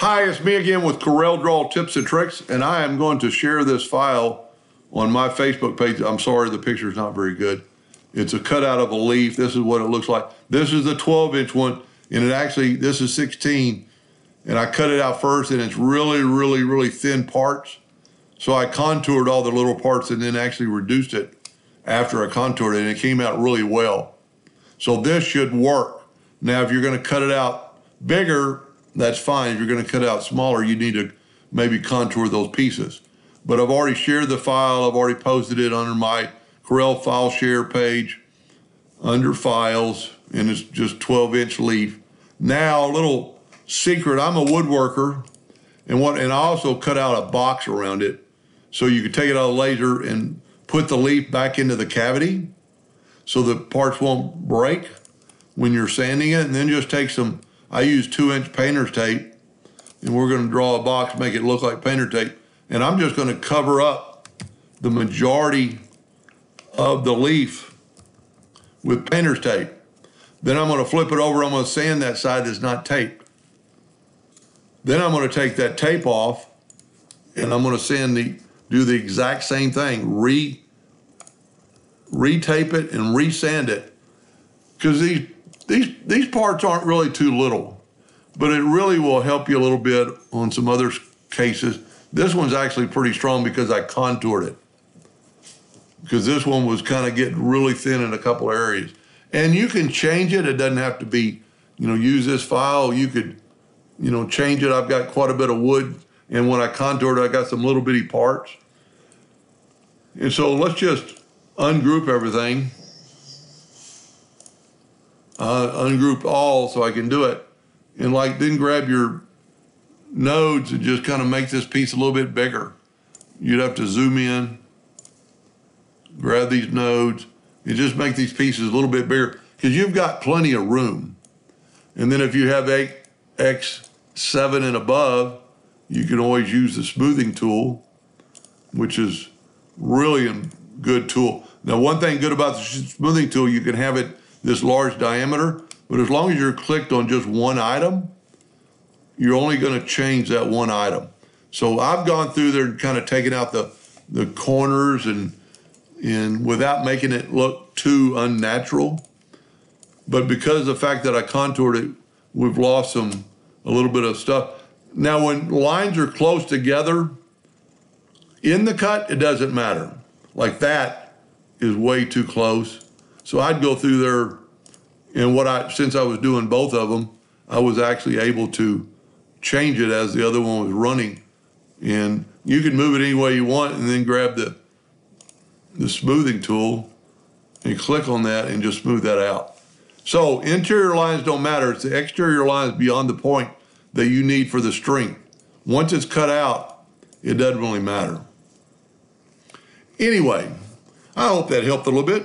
Hi, it's me again with Corel Draw Tips and Tricks, and I am going to share this file on my Facebook page. I'm sorry the picture is not very good. It's a cutout of a leaf. This is what it looks like. This is the 12 inch one, and it actually, this is 16, and I cut it out first, and it's really, really, really thin parts. So I contoured all the little parts and then actually reduced it after I contoured it, and it came out really well. So this should work. Now, if you're gonna cut it out bigger, that's fine. If you're gonna cut out smaller, you need to maybe contour those pieces. But I've already shared the file. I've already posted it under my Corel file share page under files, and it's just 12 inch leaf. Now, a little secret, I'm a woodworker, and what and I also cut out a box around it so you could take it out of the laser and put the leaf back into the cavity so the parts won't break when you're sanding it. And then just take some, I use two inch painter's tape and we're gonna draw a box, make it look like painter tape. And I'm just gonna cover up the majority of the leaf with painter's tape. Then I'm gonna flip it over, I'm gonna sand that side that's not taped. Then I'm gonna take that tape off and I'm gonna sand the, do the exact same thing, re retape it and resand it because these these these parts aren't really too little, but it really will help you a little bit on some other cases. This one's actually pretty strong because I contoured it because this one was kind of getting really thin in a couple areas. And you can change it. It doesn't have to be, you know, use this file. You could, you know, change it. I've got quite a bit of wood. And when I contoured I got some little bitty parts. And so let's just ungroup everything. Uh, ungroup all so I can do it. And like then grab your nodes and just kind of make this piece a little bit bigger. You'd have to zoom in, grab these nodes, and just make these pieces a little bit bigger because you've got plenty of room. And then if you have X7 and above, you can always use the smoothing tool, which is really a good tool. Now, one thing good about the smoothing tool, you can have it this large diameter, but as long as you're clicked on just one item, you're only going to change that one item. So I've gone through there and kind of taken out the, the corners and, and without making it look too unnatural. But because of the fact that I contoured it, we've lost some, a little bit of stuff. Now, when lines are close together, in the cut, it doesn't matter. Like that is way too close. So I'd go through there, and what I, since I was doing both of them, I was actually able to change it as the other one was running. And you can move it any way you want and then grab the, the smoothing tool and click on that and just smooth that out. So interior lines don't matter. It's the exterior lines beyond the point that you need for the string. Once it's cut out, it doesn't really matter. Anyway, I hope that helped a little bit,